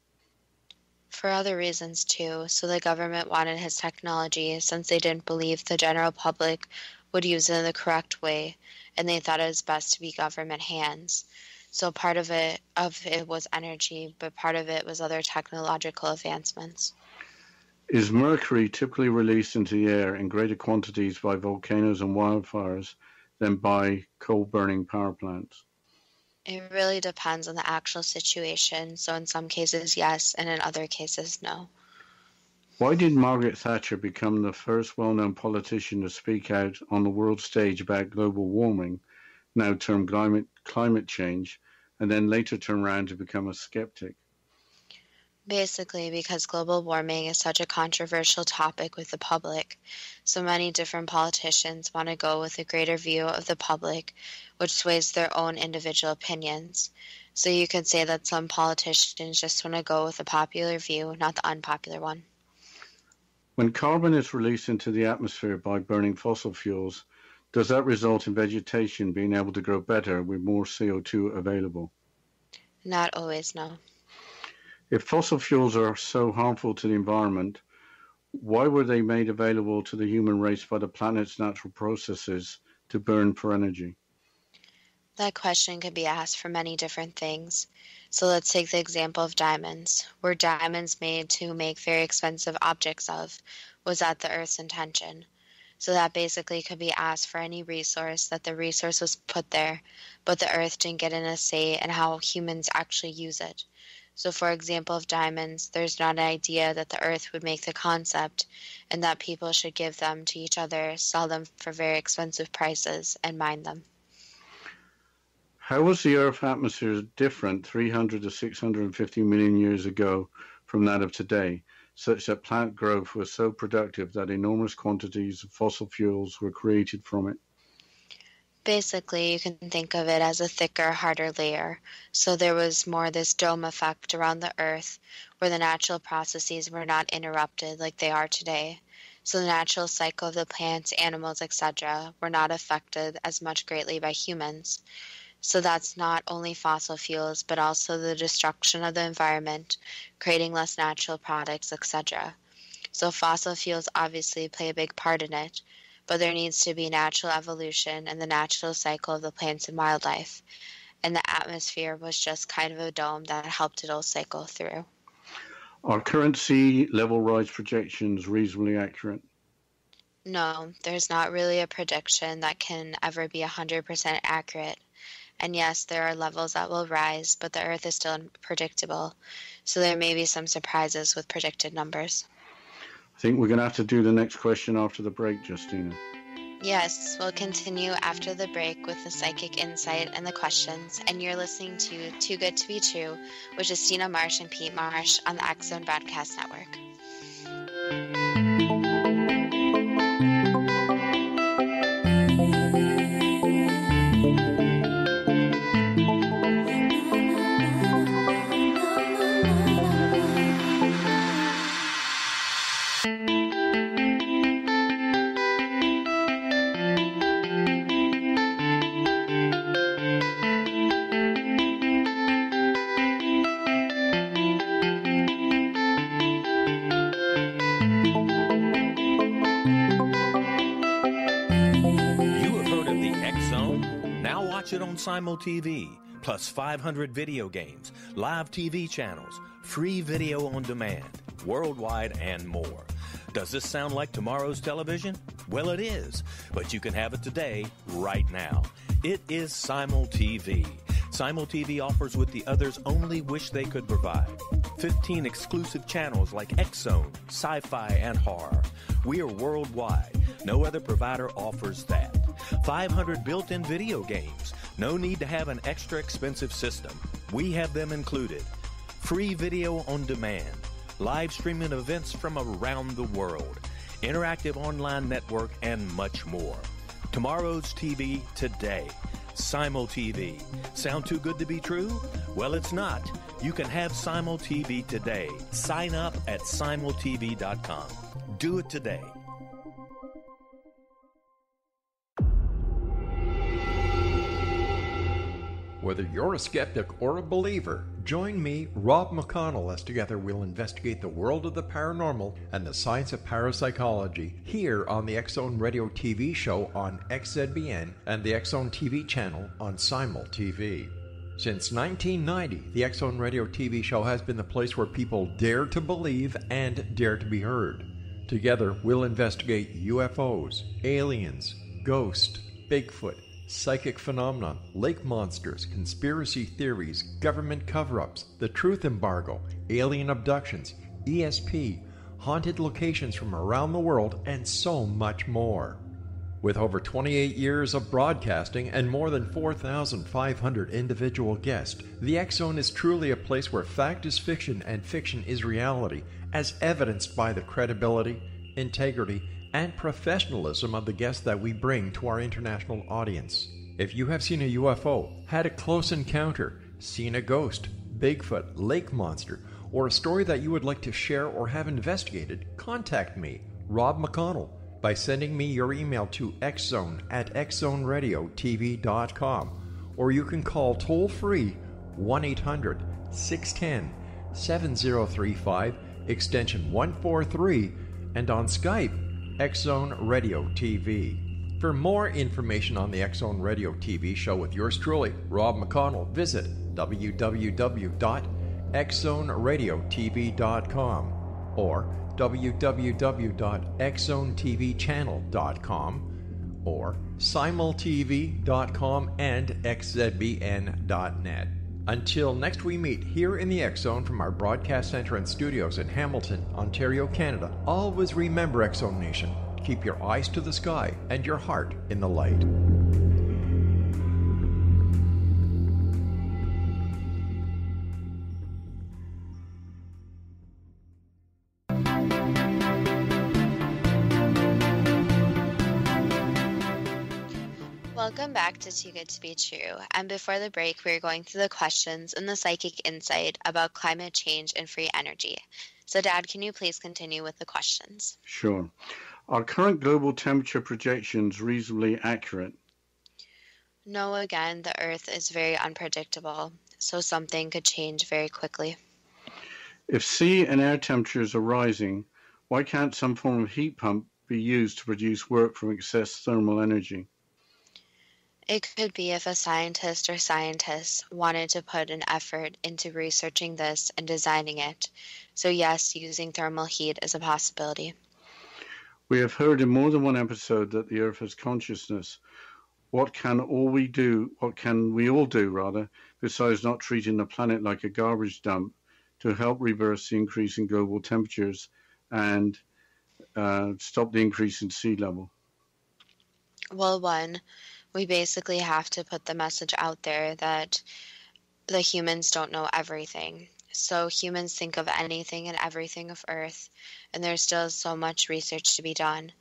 For other reasons too. So the government wanted his technology since they didn't believe the general public would use it in the correct way, and they thought it was best to be government hands. So part of it of it was energy, but part of it was other technological advancements. Is mercury typically released into the air in greater quantities by volcanoes and wildfires than by coal burning power plants? It really depends on the actual situation. So, in some cases, yes, and in other cases, no. Why did Margaret Thatcher become the first well known politician to speak out on the world stage about global warming, now termed climate, climate change, and then later turn around to become a skeptic? Basically, because global warming is such a controversial topic with the public, so many different politicians want to go with a greater view of the public, which sways their own individual opinions. So you could say that some politicians just want to go with the popular view, not the unpopular one. When carbon is released into the atmosphere by burning fossil fuels, does that result in vegetation being able to grow better with more CO2 available? Not always, no. If fossil fuels are so harmful to the environment, why were they made available to the human race by the planet's natural processes to burn for energy? That question could be asked for many different things. So let's take the example of diamonds. Were diamonds made to make very expensive objects of? Was that the Earth's intention? So that basically could be asked for any resource that the resource was put there, but the Earth didn't get in a say in how humans actually use it. So, for example, of diamonds, there's not an idea that the Earth would make the concept and that people should give them to each other, sell them for very expensive prices, and mine them. How was the earth's atmosphere different 300 to 650 million years ago from that of today, such that plant growth was so productive that enormous quantities of fossil fuels were created from it? Basically, you can think of it as a thicker, harder layer. So there was more this dome effect around the Earth where the natural processes were not interrupted like they are today. So the natural cycle of the plants, animals, etc., were not affected as much greatly by humans. So that's not only fossil fuels, but also the destruction of the environment, creating less natural products, etc. So fossil fuels obviously play a big part in it, but there needs to be natural evolution and the natural cycle of the plants and wildlife. And the atmosphere was just kind of a dome that helped it all cycle through. Are current sea level rise projections reasonably accurate? No, there's not really a prediction that can ever be 100% accurate. And yes, there are levels that will rise, but the Earth is still unpredictable. So there may be some surprises with predicted numbers. Think we're going to have to do the next question after the break, Justina. Yes, we'll continue after the break with the psychic insight and the questions. And you're listening to Too Good to Be True with Justina Marsh and Pete Marsh on the Zone Broadcast Network. Simul TV, plus 500 video games, live TV channels, free video on demand, worldwide, and more. Does this sound like tomorrow's television? Well, it is, but you can have it today, right now. It is Simul TV. Simul TV offers what the others only wish they could provide 15 exclusive channels like X Zone, Sci Fi, and Horror. We are worldwide. No other provider offers that. 500 built in video games no need to have an extra expensive system. We have them included. Free video on demand, live streaming events from around the world, interactive online network, and much more. Tomorrow's TV today. Simul TV. Sound too good to be true? Well, it's not. You can have Simul TV today. Sign up at simultv.com. Do it today. Whether you're a skeptic or a believer, join me, Rob McConnell, as together we'll investigate the world of the paranormal and the science of parapsychology here on the Zone Radio TV show on XZBN and the Zone TV channel on Simul TV. Since 1990, the Zone Radio TV show has been the place where people dare to believe and dare to be heard. Together, we'll investigate UFOs, aliens, ghosts, Bigfoot, psychic phenomenon, lake monsters, conspiracy theories, government cover ups, the truth embargo, alien abductions, ESP, haunted locations from around the world, and so much more. With over 28 years of broadcasting and more than 4,500 individual guests, the Zone is truly a place where fact is fiction and fiction is reality, as evidenced by the credibility, integrity, and professionalism of the guests that we bring to our international audience. If you have seen a UFO, had a close encounter, seen a ghost, Bigfoot, lake monster, or a story that you would like to share or have investigated, contact me, Rob McConnell, by sending me your email to xzone at xzoneradiotv.com, or you can call toll free 1 800 610 7035, extension 143, and on Skype, Zone Radio TV. For more information on the Zone Radio TV show with yours truly, Rob McConnell, visit www.xzoneradiotv.com or www.xzonetvchannel.com or simultv.com and xzbn.net. Until next we meet here in the X Zone from our broadcast center and studios in Hamilton, Ontario, Canada, always remember X Zone Nation. Keep your eyes to the sky and your heart in the light. Welcome back to Too Good to Be True. And before the break, we are going through the questions and the psychic insight about climate change and free energy. So, Dad, can you please continue with the questions? Sure. Are current global temperature projections reasonably accurate? No, again, the Earth is very unpredictable, so something could change very quickly. If sea and air temperatures are rising, why can't some form of heat pump be used to produce work from excess thermal energy? It could be if a scientist or scientists wanted to put an effort into researching this and designing it. So, yes, using thermal heat is a possibility. We have heard in more than one episode that the Earth has consciousness. What can all we do, what can we all do rather, besides not treating the planet like a garbage dump to help reverse the increase in global temperatures and uh, stop the increase in sea level? Well, one, we basically have to put the message out there that the humans don't know everything. So humans think of anything and everything of Earth, and there's still so much research to be done.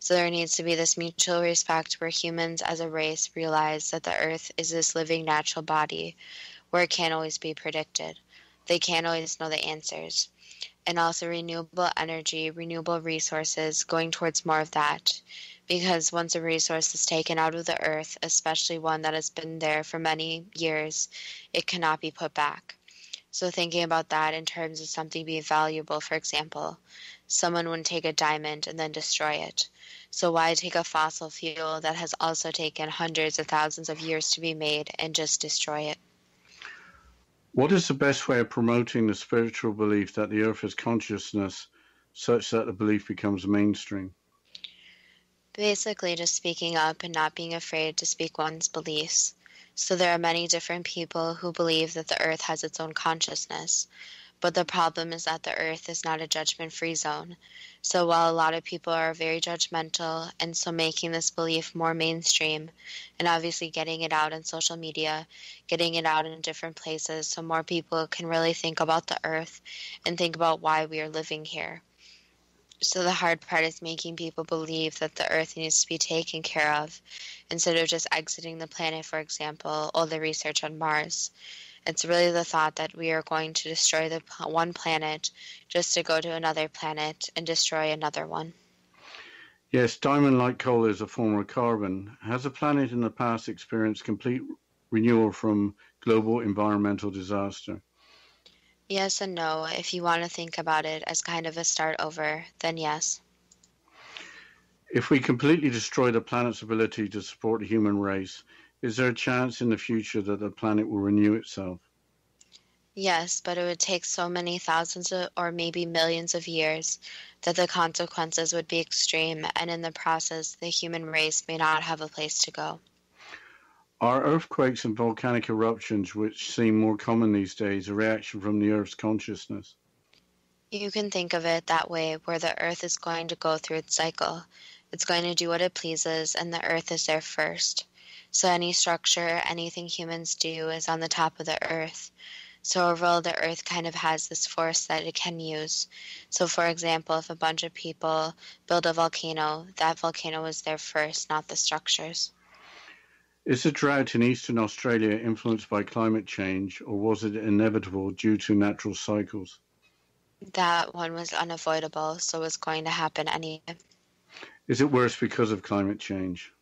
So there needs to be this mutual respect where humans as a race realize that the Earth is this living natural body where it can't always be predicted. They can't always know the answers. And also renewable energy, renewable resources, going towards more of that because once a resource is taken out of the earth, especially one that has been there for many years, it cannot be put back. So, thinking about that in terms of something being valuable, for example, someone wouldn't take a diamond and then destroy it. So, why take a fossil fuel that has also taken hundreds of thousands of years to be made and just destroy it? What is the best way of promoting the spiritual belief that the earth is consciousness such that the belief becomes mainstream? Basically, just speaking up and not being afraid to speak one's beliefs. So, there are many different people who believe that the earth has its own consciousness. But the problem is that the earth is not a judgment free zone. So, while a lot of people are very judgmental, and so making this belief more mainstream, and obviously getting it out in social media, getting it out in different places so more people can really think about the earth and think about why we are living here. So the hard part is making people believe that the Earth needs to be taken care of instead of just exiting the planet, for example, or the research on Mars. It's really the thought that we are going to destroy the one planet just to go to another planet and destroy another one. Yes, diamond like coal is a form of carbon. Has a planet in the past experienced complete renewal from global environmental disaster? Yes and no. If you want to think about it as kind of a start over, then yes. If we completely destroy the planet's ability to support the human race, is there a chance in the future that the planet will renew itself? Yes, but it would take so many thousands of, or maybe millions of years that the consequences would be extreme, and in the process, the human race may not have a place to go. Are earthquakes and volcanic eruptions, which seem more common these days, a reaction from the Earth's consciousness? You can think of it that way, where the Earth is going to go through its cycle. It's going to do what it pleases, and the Earth is there first. So any structure, anything humans do is on the top of the Earth. So overall, the Earth kind of has this force that it can use. So for example, if a bunch of people build a volcano, that volcano is there first, not the structures. Is the drought in eastern Australia influenced by climate change, or was it inevitable due to natural cycles? That one was unavoidable, so it's going to happen anyway. Is it worse because of climate change?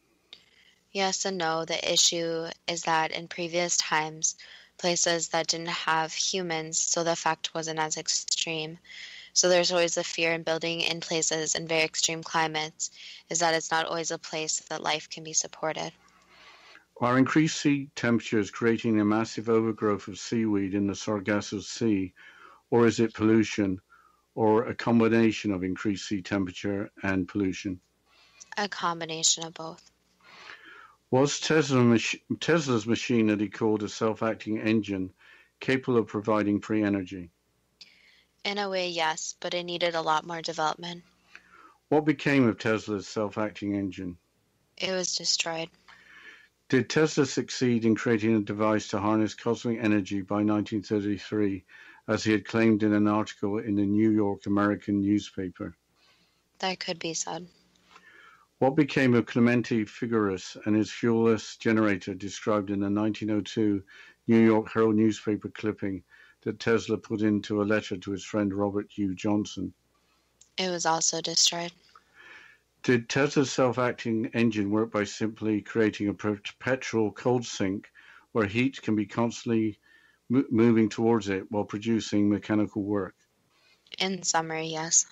Yes and no. The issue is that in previous times, places that didn't have humans, so the effect wasn't as extreme. So there's always a fear in building in places in very extreme climates, is that it's not always a place that life can be supported. Are increased sea temperatures creating a massive overgrowth of seaweed in the Sargasso Sea, or is it pollution, or a combination of increased sea temperature and pollution? A combination of both. Was Tesla mach- Tesla's machine that he called a self-acting engine capable of providing free energy? In a way, yes, but it needed a lot more development. What became of Tesla's self-acting engine? It was destroyed. Did Tesla succeed in creating a device to harness cosmic energy by 1933, as he had claimed in an article in the New York American newspaper? That could be said. What became of Clemente Figueras and his fuelless generator described in the 1902 New York Herald newspaper clipping that Tesla put into a letter to his friend Robert Hugh Johnson? It was also destroyed. Did Tesla's self-acting engine work by simply creating a perpetual cold sink where heat can be constantly mo- moving towards it while producing mechanical work? In summary, yes.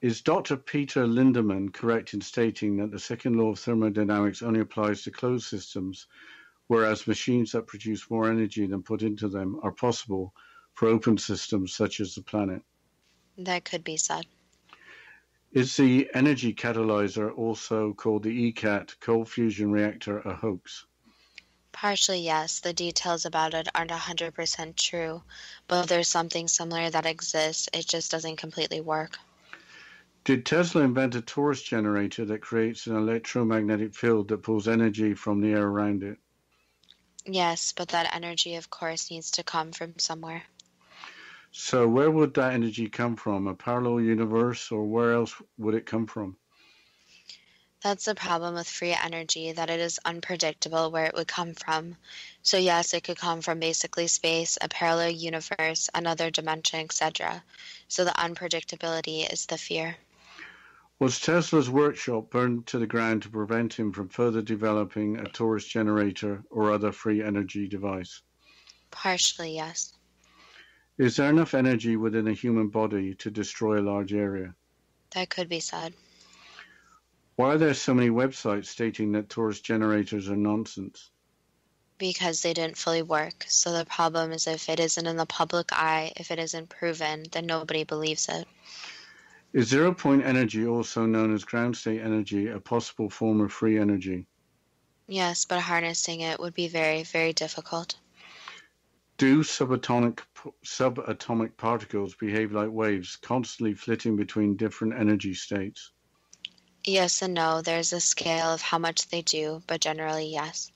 Is Dr. Peter Lindemann correct in stating that the second law of thermodynamics only applies to closed systems, whereas machines that produce more energy than put into them are possible for open systems such as the planet? That could be said. Is the energy catalyzer, also called the ECAT cold fusion reactor, a hoax? Partially, yes. The details about it aren't 100% true, but there's something similar that exists. It just doesn't completely work. Did Tesla invent a torus generator that creates an electromagnetic field that pulls energy from the air around it? Yes, but that energy, of course, needs to come from somewhere. So, where would that energy come from? A parallel universe, or where else would it come from? That's the problem with free energy, that it is unpredictable where it would come from. So, yes, it could come from basically space, a parallel universe, another dimension, etc. So, the unpredictability is the fear. Was Tesla's workshop burned to the ground to prevent him from further developing a torus generator or other free energy device? Partially, yes. Is there enough energy within a human body to destroy a large area? That could be said. Why are there so many websites stating that torus generators are nonsense? Because they didn't fully work. So, the problem is if it isn't in the public eye, if it isn't proven, then nobody believes it. Is zero point energy, also known as ground state energy, a possible form of free energy? Yes, but harnessing it would be very, very difficult. Do subatomic, subatomic particles behave like waves, constantly flitting between different energy states? Yes and no. There's a scale of how much they do, but generally, yes.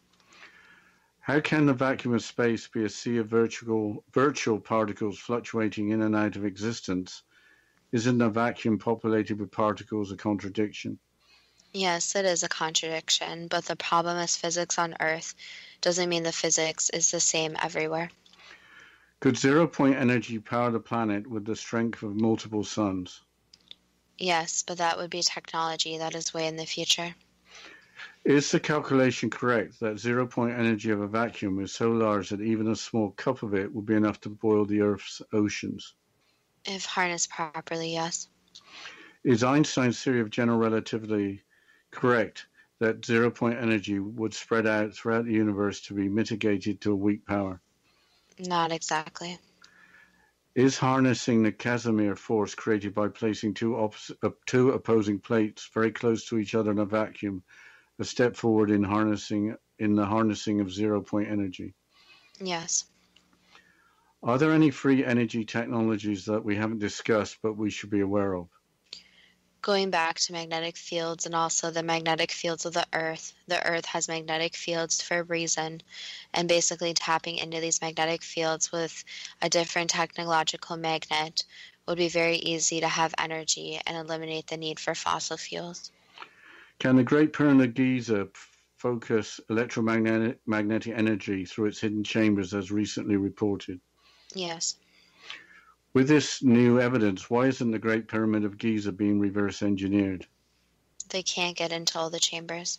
How can the vacuum of space be a sea of virtual, virtual particles fluctuating in and out of existence? Isn't a vacuum populated with particles a contradiction? Yes, it is a contradiction, but the problem is physics on Earth doesn't mean the physics is the same everywhere. Could zero point energy power the planet with the strength of multiple suns? Yes, but that would be technology that is way in the future. Is the calculation correct that zero point energy of a vacuum is so large that even a small cup of it would be enough to boil the Earth's oceans? If harnessed properly, yes. Is Einstein's theory of general relativity correct that zero point energy would spread out throughout the universe to be mitigated to a weak power? Not exactly. Is harnessing the Casimir force created by placing two, uh, two opposing plates very close to each other in a vacuum a step forward in harnessing in the harnessing of zero point energy? Yes. Are there any free energy technologies that we haven't discussed but we should be aware of? Going back to magnetic fields and also the magnetic fields of the Earth, the Earth has magnetic fields for a reason, and basically tapping into these magnetic fields with a different technological magnet would be very easy to have energy and eliminate the need for fossil fuels. Can the Great Pyramid of Giza focus electromagnetic magnetic energy through its hidden chambers as recently reported? Yes. With this new evidence, why isn't the Great Pyramid of Giza being reverse engineered? They can't get into all the chambers.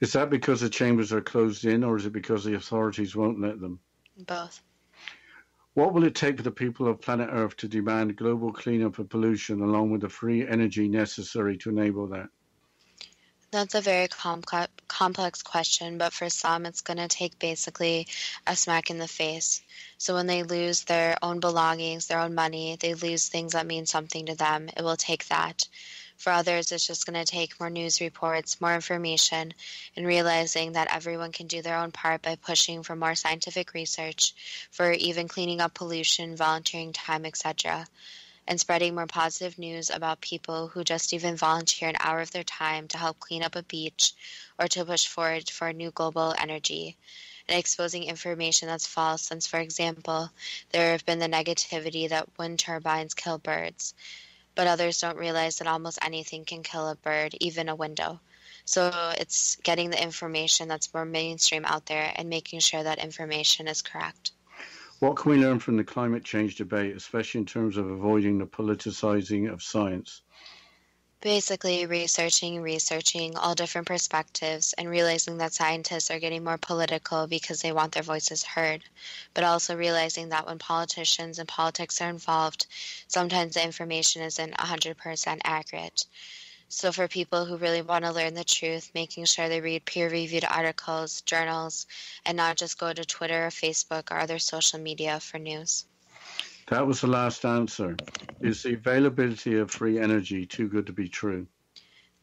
Is that because the chambers are closed in, or is it because the authorities won't let them? Both. What will it take for the people of planet Earth to demand global cleanup of pollution along with the free energy necessary to enable that? That's a very complex complex question, but for some, it's going to take basically a smack in the face. So when they lose their own belongings, their own money, they lose things that mean something to them, it will take that. For others, it's just going to take more news reports, more information, and realizing that everyone can do their own part by pushing for more scientific research, for even cleaning up pollution, volunteering time, etc and spreading more positive news about people who just even volunteer an hour of their time to help clean up a beach or to push forward for a new global energy. And exposing information that's false since for example there have been the negativity that wind turbines kill birds but others don't realize that almost anything can kill a bird even a window. So it's getting the information that's more mainstream out there and making sure that information is correct what can we learn from the climate change debate, especially in terms of avoiding the politicizing of science? Basically, researching, researching all different perspectives, and realizing that scientists are getting more political because they want their voices heard, but also realizing that when politicians and politics are involved, sometimes the information isn't 100% accurate. So, for people who really want to learn the truth, making sure they read peer reviewed articles, journals, and not just go to Twitter or Facebook or other social media for news. That was the last answer. Is the availability of free energy too good to be true?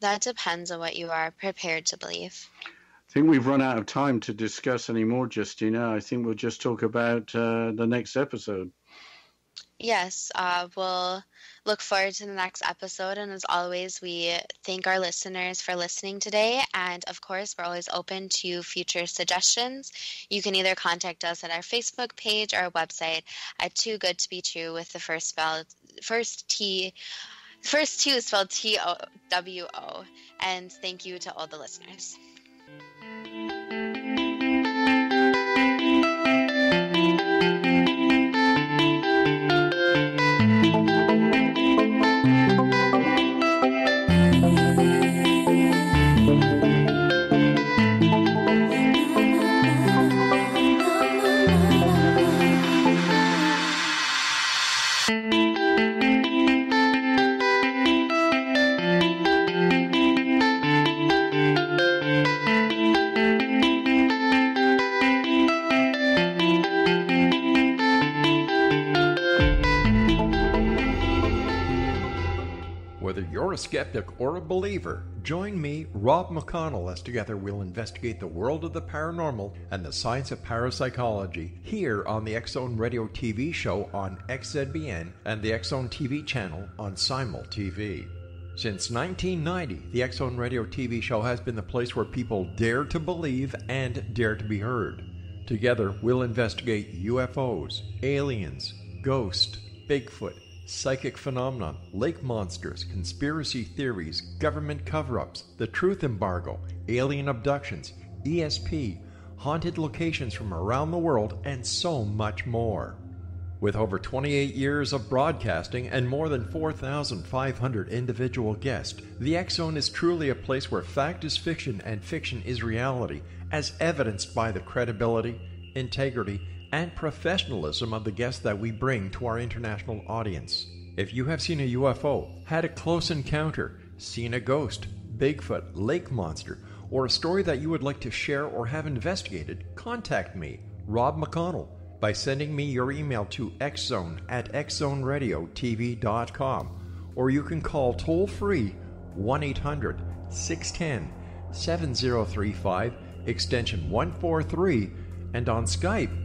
That depends on what you are prepared to believe. I think we've run out of time to discuss any more, Justina. I think we'll just talk about uh, the next episode. Yes, uh, we'll look forward to the next episode. And as always, we thank our listeners for listening today. And of course, we're always open to future suggestions. You can either contact us at our Facebook page or our website at Too Good to Be True with the first spell, first T. First two is spelled T O W O. And thank you to all the listeners. Skeptic or a believer, join me, Rob McConnell, as together we'll investigate the world of the paranormal and the science of parapsychology here on the Zone Radio TV show on XZBN and the Zone TV channel on Simul TV. Since 1990, the Zone Radio TV show has been the place where people dare to believe and dare to be heard. Together, we'll investigate UFOs, aliens, ghosts, Bigfoot, psychic phenomenon, lake monsters, conspiracy theories, government cover ups, the truth embargo, alien abductions, ESP, haunted locations from around the world, and so much more. With over 28 years of broadcasting and more than 4,500 individual guests, the Zone is truly a place where fact is fiction and fiction is reality, as evidenced by the credibility, integrity, and professionalism of the guests that we bring to our international audience. If you have seen a UFO, had a close encounter, seen a ghost, Bigfoot, lake monster, or a story that you would like to share or have investigated, contact me, Rob McConnell, by sending me your email to xzone at xzoneradiotv.com, or you can call toll free 1 800 610 7035, extension 143, and on Skype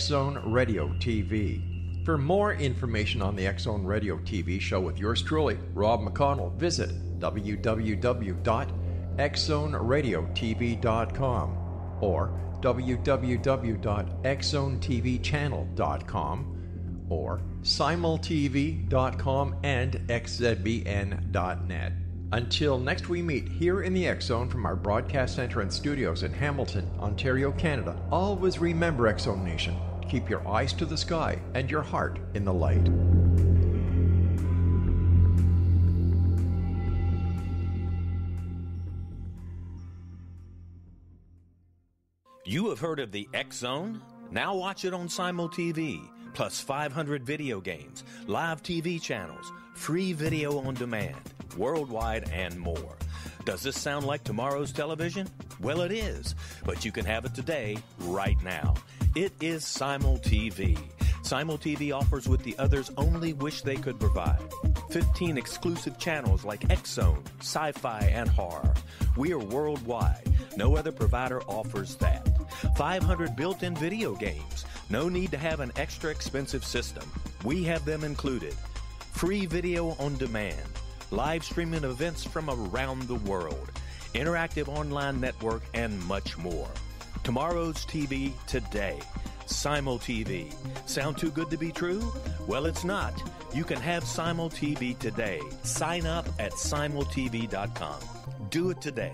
Zone Radio TV. For more information on the Zone Radio TV show with yours truly, Rob McConnell, visit www.xzoneradiotv.com or www.xzonetvchannel.com or simultv.com and xzbn.net. Until next we meet here in the X Zone from our broadcast center and studios in Hamilton, Ontario, Canada, always remember X Zone Nation. Keep your eyes to the sky and your heart in the light. You have heard of the X Zone? Now watch it on Simul TV, plus 500 video games, live TV channels, free video on demand, worldwide, and more. Does this sound like tomorrow's television? Well, it is, but you can have it today, right now. It is Simul TV. Simul TV offers what the others only wish they could provide. 15 exclusive channels like X Zone, Sci Fi, and Horror. We are worldwide. No other provider offers that. 500 built in video games. No need to have an extra expensive system. We have them included. Free video on demand. Live streaming events from around the world. Interactive online network, and much more. Tomorrow's TV today. Simul TV. Sound too good to be true? Well, it's not. You can have Simul TV today. Sign up at simultv.com. Do it today.